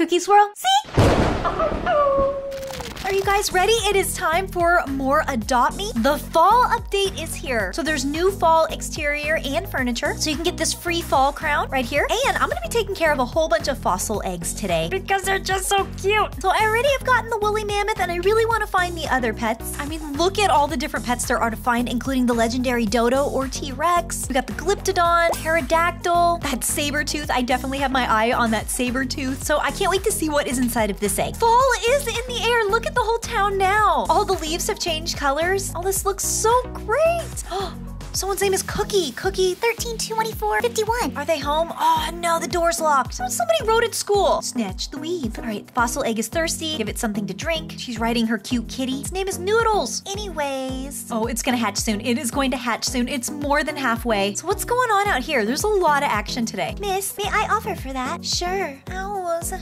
Cookie swirl. See? Oh, Are you guys ready? It is time for more Adopt Me. The fall update is here. So there's new fall exterior and furniture. So you can get this free fall crown right here. And I'm gonna be taking care of a whole bunch of fossil eggs today because they're just so cute. So I already have gotten the woolly mammoth and I really wanna find the other pets. I mean, look at all the different pets there are to find, including the legendary dodo or T-Rex. We got the glyptodon, pterodactyl, that saber tooth. I definitely have my eye on that saber tooth. So I can't wait to see what is inside of this egg. Fall is in the air. Look at the whole town now. All the leaves have changed colors. All this looks so great. Oh, Someone's name is Cookie. Cookie 1324 51. are they home? Oh no, the door's locked. So somebody wrote at school. Snatch the weave. All right, the fossil egg is thirsty. Give it something to drink. She's riding her cute kitty. Its name is Noodles. Anyways, Oh, it's gonna hatch soon. It is going to hatch soon. It's more than halfway. So what's going on out here? There's a lot of action today. miss, may I offer for that? Sure.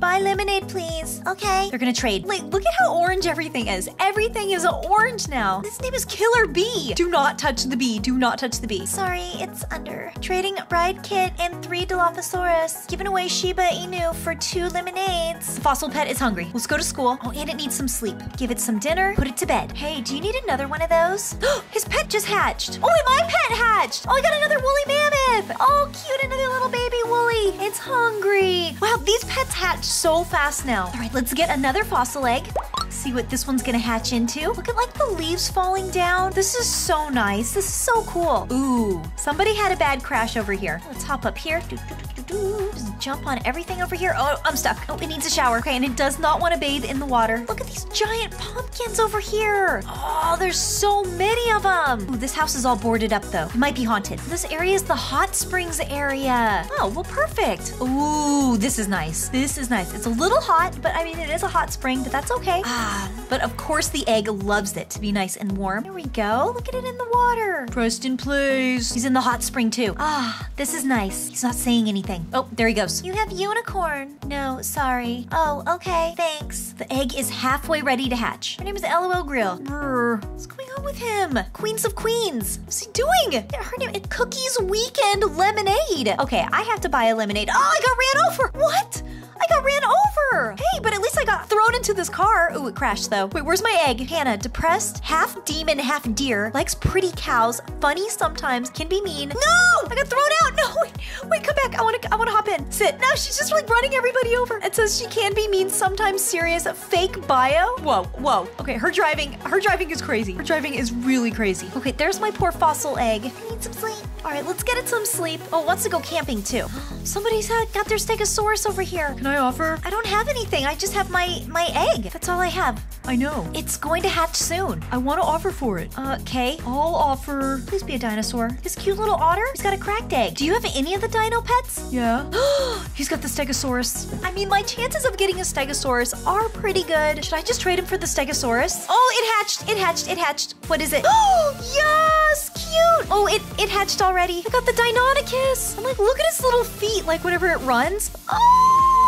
Buy lemonade, please. Okay. They're gonna trade. Like, look at how orange everything is. Everything is orange now. This name is Killer Bee. Do not touch the bee. Do not touch the bee. Sorry, it's under. Trading Ride Kit and three Dilophosaurus. Giving away Shiba Inu for two lemonades. The fossil pet is hungry. Let's go to school. Oh, and it needs some sleep. Give it some dinner. Put it to bed. Hey, do you need another one of those? His pet just hatched. Oh, and my pet hatched. Oh, I got another woolly mammoth. Oh, cute. Another little baby woolly. It's hungry. Wow, these pets hatch so fast now. All right, let's get another fossil egg. See what this one's gonna hatch into. Look at like the leaves falling down. This is so nice. This is so cool. Ooh, somebody had a bad crash over here. Let's hop up here. Do, do, do, jump on everything over here. Oh, I'm stuck. Oh, it needs a shower. Okay, and it does not want to bathe in the water. Look at these giant pumpkins over here. Oh, there's so many of them. Ooh, this house is all boarded up though. It might be haunted. This area is the hot springs area. Oh, well, perfect. Ooh, this is nice. This is nice. It's a little hot, but I mean, it is a hot spring, but that's okay. Ah, but of course the egg loves it to be nice and warm. Here we go. Look at it in the water. Preston plays. He's in the hot spring too. Ah, this is nice. He's not saying anything. Oh, there he goes. You have unicorn. No, sorry. Oh, okay, thanks. The egg is halfway ready to hatch. Her name is LOL Grill. Brr. What's going on with him? Queens of Queens. What's he doing? Her name is Cookies Weekend Lemonade. Okay, I have to buy a lemonade. Oh, I got ran over. What? I got ran over. Hey, but at least I got thrown into this car. Ooh, it crashed though. Wait, where's my egg? Hannah, depressed, half demon, half deer, likes pretty cows, funny sometimes, can be mean. No! I got thrown out. No, wait, wait, come back. I want to, I want to hop in. Sit. No, she's just like running everybody over. It says she can be mean, sometimes serious. Fake bio. Whoa, whoa. Okay, her driving, her driving is crazy. Her driving is really crazy. Okay, there's my poor fossil egg. I need some sleep. All right, let's get it some sleep. Oh, wants to go camping too. Somebody's got their stegosaurus over here. Can I offer? I don't have anything. I just have my my egg. That's all I have. I know. It's going to hatch soon. I want to offer for it. Uh, okay. I'll offer. Please be a dinosaur. This cute little otter. He's got a cracked egg. Do you have any of the dino pets? Yeah. He's got the stegosaurus. I mean, my chances of getting a stegosaurus are pretty good. Should I just trade him for the stegosaurus? Oh, it hatched. It hatched. It hatched. What is it? Oh, yes, cute. Oh, it it hatched already. I got the Deinonychus. I'm like, look at its little feet. Like whenever it runs. Oh,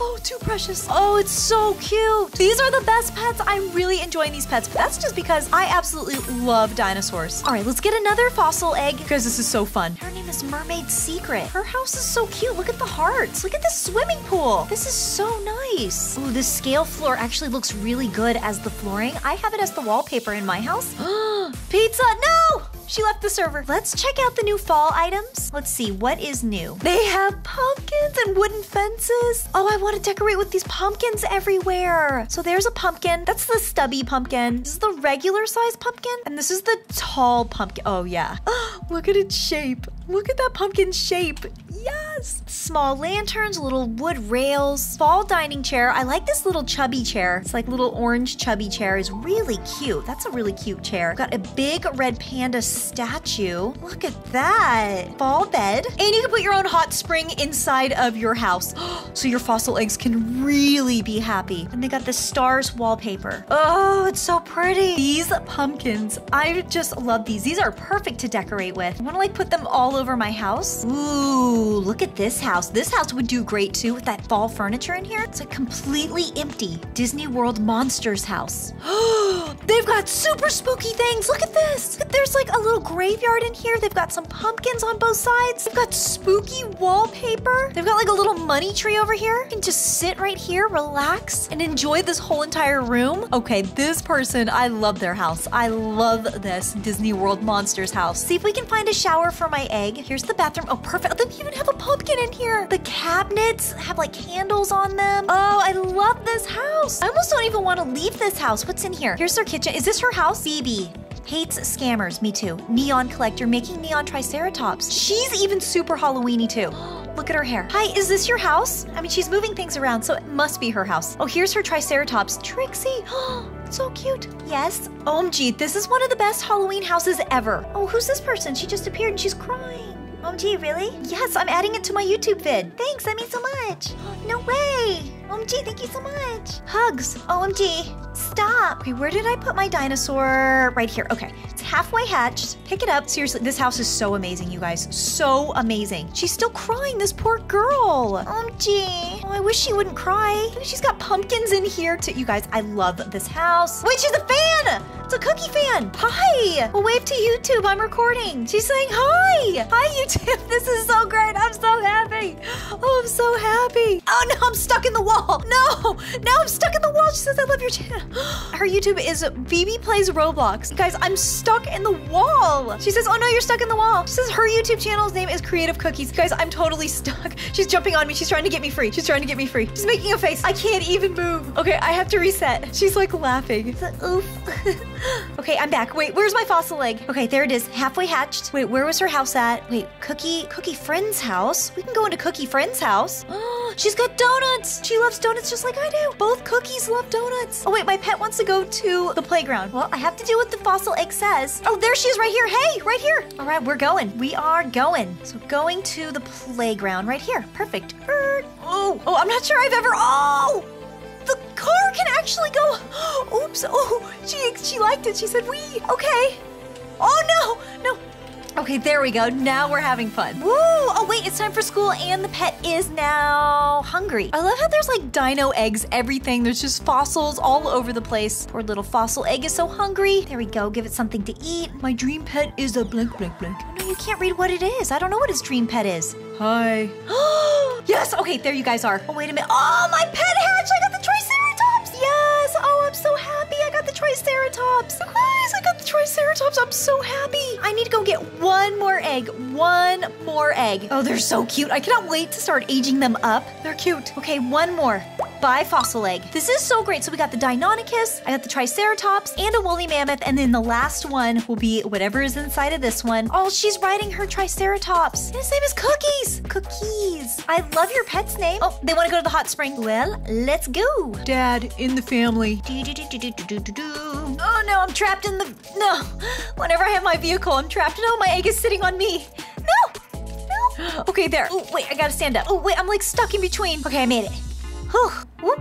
oh, too precious. Oh, it's so cute. These are the best pets. I'm really enjoying these pets, that's just because I absolutely love dinosaurs. All right, let's get another fossil egg because this is so fun. Her name is Mermaid Secret. Her house is so cute. Look at the hearts. Look at the swimming pool. This is so nice. Ooh, this scale floor actually looks really good as the flooring. I have it as the wallpaper in my house. Pizza, no! She left the server. Let's check out the new fall items. Let's see, what is new? They have pumpkins and wooden fences. Oh, I want to decorate with these pumpkins everywhere. So there's a pumpkin. That's the stubby pumpkin. This is the regular size pumpkin. And this is the tall pumpkin. Oh, yeah. Look at its shape. Look at that pumpkin shape. Yes. Small lanterns, little wood rails, fall dining chair. I like this little chubby chair. It's like little orange chubby chair is really cute. That's a really cute chair. Got a big red panda statue. Look at that. Fall bed. And you can put your own hot spring inside of your house. so your fossil eggs can really be happy. And they got the stars wallpaper. Oh, it's so pretty. These pumpkins, I just love these. These are perfect to decorate with. I want to like put them all over my house. Ooh, look at this house. This house would do great too with that fall furniture in here. It's a completely empty. Disney World Monsters house. They've got super spooky things. Look at this. There's like a little graveyard in here. They've got some pumpkins on both sides. They've got spooky wallpaper. They've got like a little money tree over here. You can just sit right here, relax, and enjoy this whole entire room. Okay, this person, I love their house. I love this Disney World Monsters house. See if we can find a shower for my egg. Here's the bathroom. Oh, perfect. Oh, they even have a pumpkin in here. The cabinets have like candles on them. Oh, I love this house. I almost don't even want to leave this house. What's in here? Here's their kitchen. Is this her house? Phoebe. Hates scammers, me too. Neon collector making neon triceratops. She's even super Halloweeny too. Look at her hair. Hi, is this your house? I mean, she's moving things around, so it must be her house. Oh, here's her triceratops. Trixie. Oh, so cute. Yes. OMG, this is one of the best Halloween houses ever. Oh, who's this person? She just appeared and she's crying. OMG, really? Yes, I'm adding it to my YouTube vid. Thanks, that means so much. No way. OMG, thank you so much. Hugs. OMG. Stop. Okay, where did I put my dinosaur? Right here. Okay, it's halfway hatched. Pick it up. Seriously, this house is so amazing, you guys. So amazing. She's still crying, this poor girl. OMG. Oh, I wish she wouldn't cry. She's got pumpkins in here too. You guys, I love this house. Wait, she's a fan. It's a cookie fan. Hi. Well, wave to YouTube. I'm recording. She's saying hi. Hi, YouTube. This is so I'm so happy. Oh, no, I'm stuck in the wall. No, now I'm stuck in the wall. She says, I love your channel. Her YouTube is Phoebe Plays Roblox. Guys, I'm stuck in the wall. She says, oh no, you're stuck in the wall. She says her YouTube channel's name is Creative Cookies. Guys, I'm totally stuck. She's jumping on me. She's trying to get me free. She's trying to get me free. She's making a face. I can't even move. Okay, I have to reset. She's like laughing. Like, oof. okay, I'm back. Wait, where's my fossil egg? Okay, there it is. Halfway hatched. Wait, where was her house at? Wait, Cookie, Cookie Friend's house? We can go into Cookie Friend's house. Oh, she's got donuts. She loves donuts just like I do. Both cookies love donuts. Oh, wait, my pet wants to go to the playground. Well, I have to do what the fossil egg says. Oh, there she is right here. Hey, right here. All right, we're going. We are going. So going to the playground right here. Perfect. Er, Oh, oh, I'm not sure I've ever. Oh, the car can actually go. Oops. Oh, she she liked it. She said, "We okay." Oh no, no. Okay, there we go. Now we're having fun. Woo! Oh wait, it's time for school, and the pet is now hungry. I love how there's like dino eggs, everything. There's just fossils all over the place. Poor little fossil egg is so hungry. There we go. Give it something to eat. My dream pet is a blank, blank, blank. Oh, no, you can't read what it is. I don't know what his dream pet is. Hi. Oh yes. Okay, there you guys are. Oh wait a minute. Oh, my pet hatch! I got the Triceratops. Yes. Oh, I'm so happy. Triceratops. I'm so happy. I need to go get one more egg. One more egg. Oh, they're so cute. I cannot wait to start aging them up. They're cute. Okay, one more. Bye, fossil egg. This is so great. So we got the Deinonychus, I got the Triceratops, and a woolly mammoth, and then the last one will be whatever is inside of this one. Oh, she's riding her Triceratops. His name is Cookies. Cookies. I love your pet's name. Oh, they want to go to the hot spring. Well, let's go. Dad, in the family. Oh no, I'm trapped in the. No. Whenever I have my vehicle, I'm trapped. No, my egg is sitting on me. No. No. Okay, there. Oh, wait, I gotta stand up. Oh, wait, I'm like stuck in between. Okay, I made it. Whew. Whoop.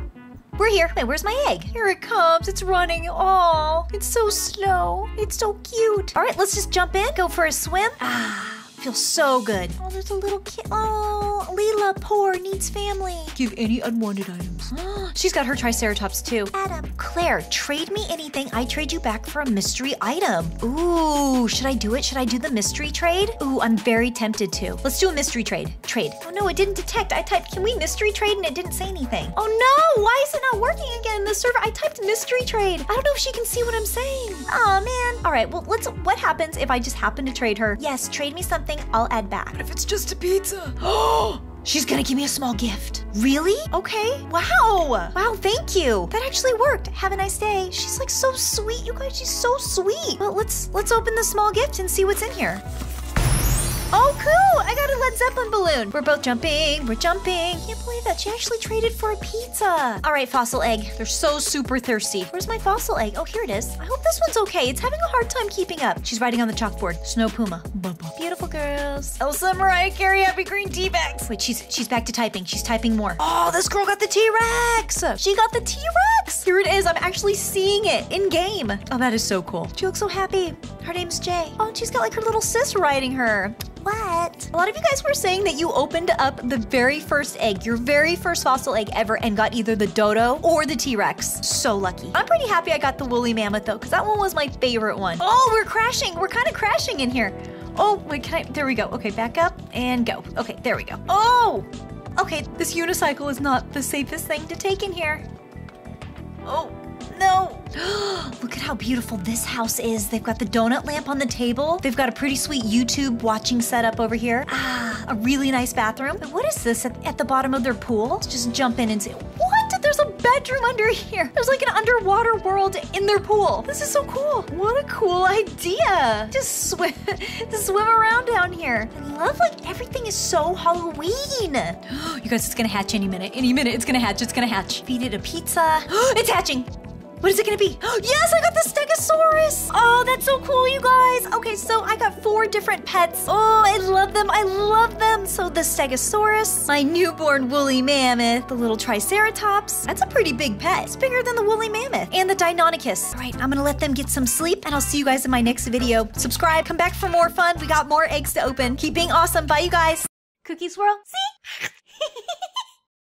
We're here. Wait, where's my egg? Here it comes. It's running. Oh, it's so slow. It's so cute. All right, let's just jump in, go for a swim. Ah, feels so good. Oh, there's a little kid. Oh, Leela, poor, needs family. Give any unwanted items. She's got her Triceratops too. Adam, Claire, trade me anything. I trade you back for a mystery item. Ooh, should I do it? Should I do the mystery trade? Ooh, I'm very tempted to. Let's do a mystery trade. Trade. Oh no, it didn't detect. I typed, can we mystery trade? And it didn't say anything. Oh no, why is it not working again? The server, I typed mystery trade. I don't know if she can see what I'm saying. Oh man. All right, well, let's, what happens if I just happen to trade her? yes, trade me something, I'll add back. if it's just a pizza? Oh, she's gonna give me a small gift. Really? Okay. Wow. Wow, thank you. That actually worked. Have a nice day. She's like so sweet, you guys. She's so sweet. Well, let's let's open the small gift and see what's in here. Led Zeppelin balloon. We're both jumping. We're jumping. Can't believe that she actually traded for a pizza. All right, fossil egg. They're so super thirsty. Where's my fossil egg? Oh, here it is. I hope this one's okay. It's having a hard time keeping up. She's writing on the chalkboard. Snow Puma. Beautiful girls. Elsa, Mariah Carey, happy green tea bags. Wait, she's she's back to typing. She's typing more. Oh, this girl got the T-Rex. She got the T-Rex. Here it is. I'm actually seeing it in game. Oh, that is so cool. She looks so happy. Her name's Jay. Oh, she's got like her little sis riding her. What? A lot of you guys were saying that you opened up the very first egg, your very first fossil egg ever, and got either the dodo or the T Rex. So lucky. I'm pretty happy I got the woolly mammoth though, because that one was my favorite one. Oh, we're crashing. We're kind of crashing in here. Oh, wait, can I? There we go. Okay, back up and go. Okay, there we go. Oh! Okay, this unicycle is not the safest thing to take in here. Oh, no. Look at how beautiful this house is. They've got the donut lamp on the table. They've got a pretty sweet YouTube watching setup over here. Ah, a really nice bathroom. But what is this at, at the bottom of their pool? Let's just jump in and see. What? There's a bedroom under here. There's like an underwater world in their pool. This is so cool. What a cool idea. Just swim, just swim around down here. I love like everything is so Halloween. You guys, it's gonna hatch any minute. Any minute, it's gonna hatch. It's gonna hatch. Feed it a pizza. it's hatching. What is it gonna be? yes, I got the Stegosaurus! Oh, that's so cool, you guys! Okay, so I got four different pets. Oh, I love them, I love them! So the Stegosaurus, my newborn woolly mammoth, the little Triceratops. That's a pretty big pet. It's bigger than the woolly mammoth. And the Deinonychus. All right, I'm gonna let them get some sleep, and I'll see you guys in my next video. Subscribe, come back for more fun. We got more eggs to open. Keep being awesome. Bye, you guys. Cookie swirl. See?